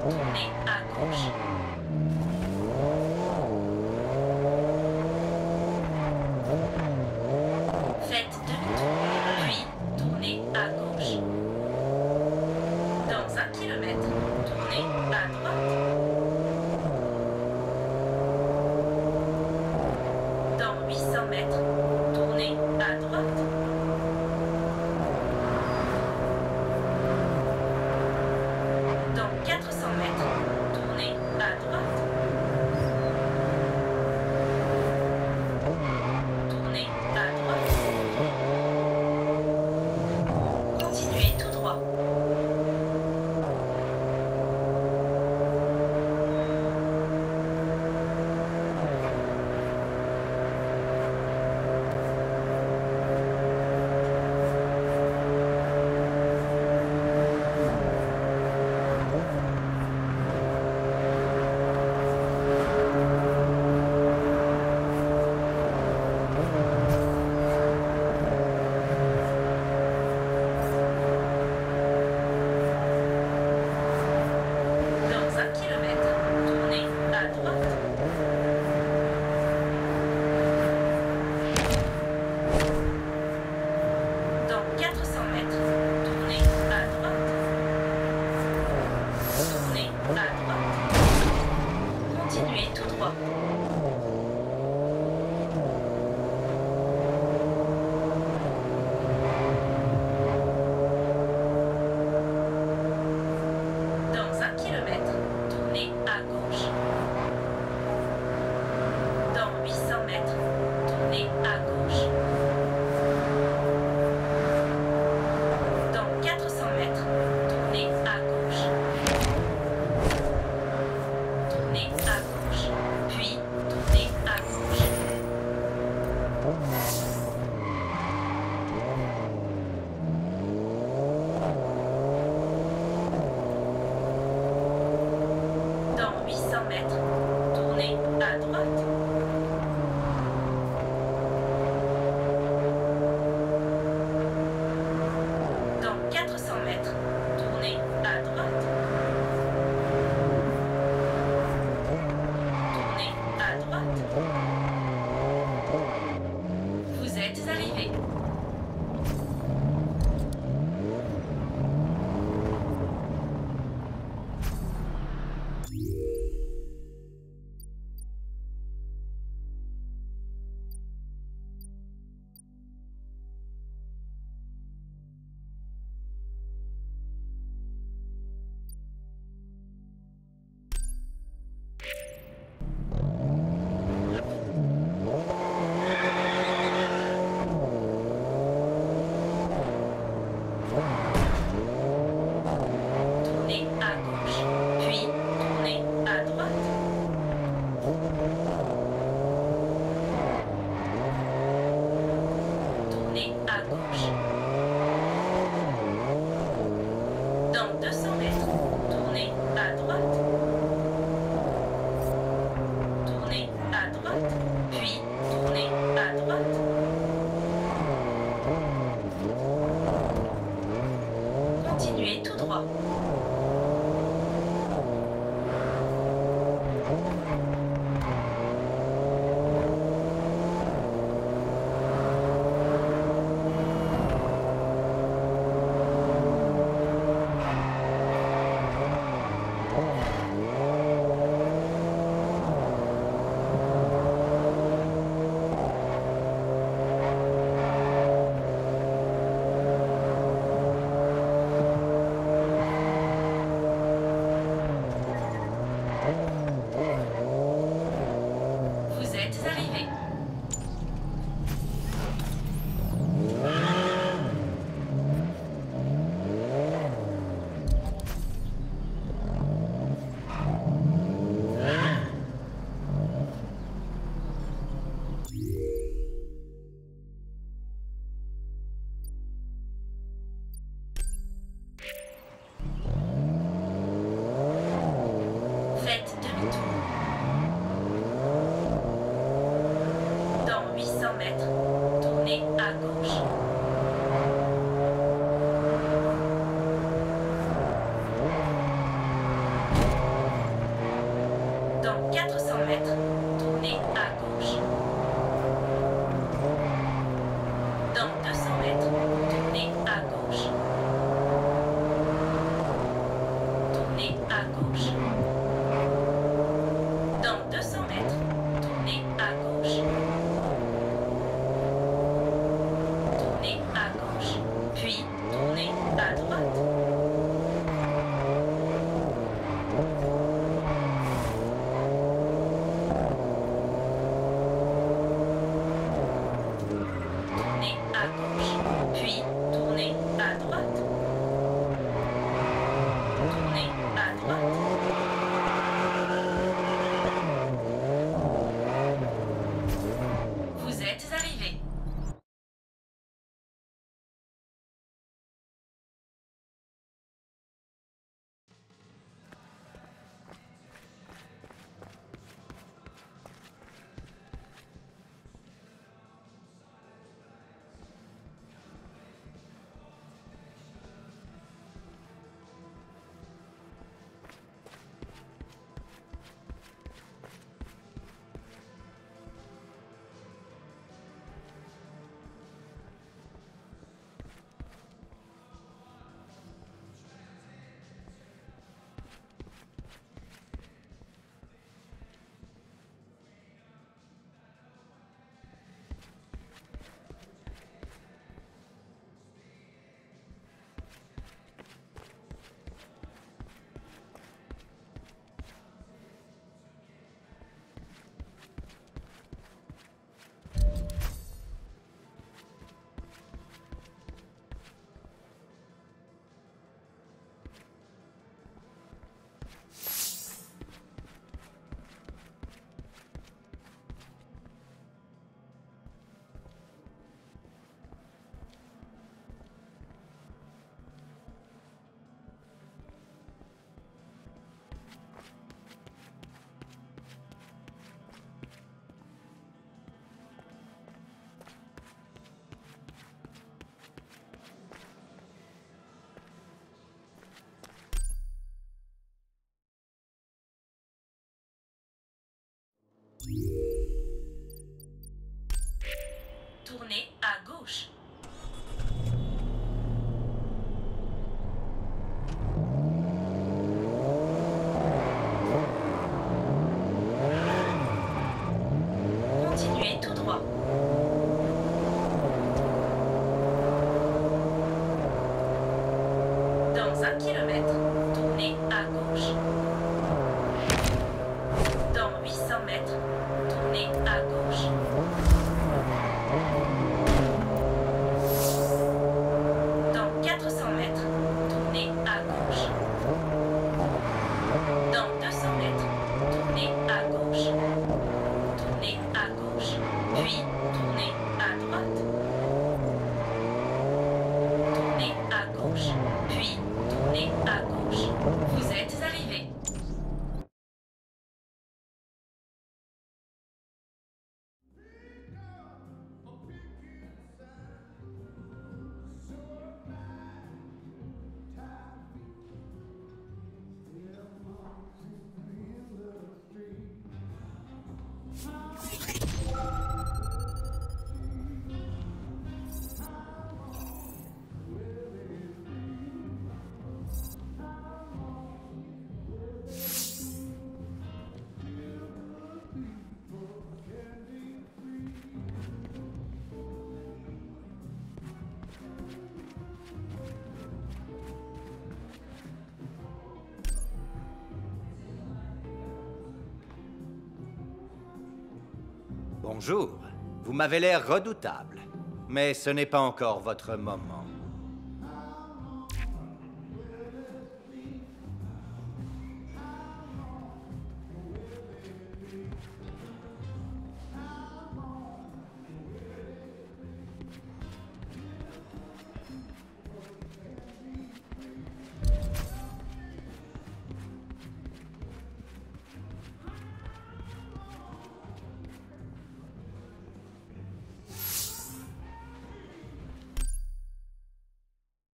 Tournez à gauche. Faites demi-tour, puis tournez à gauche. Dans un kilomètre, tournez à droite. Dans 800 mètres, dans 800 mètres, tournez à droite. Dans 400 mètres, tournez à droite. Tournez à droite. km, tournez à gauche. kilomètres kilomètre. Bonjour. Vous m'avez l'air redoutable, mais ce n'est pas encore votre moment.